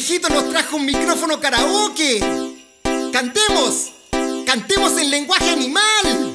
viejito nos trajo un micrófono karaoke. Cantemos, cantemos en lenguaje animal.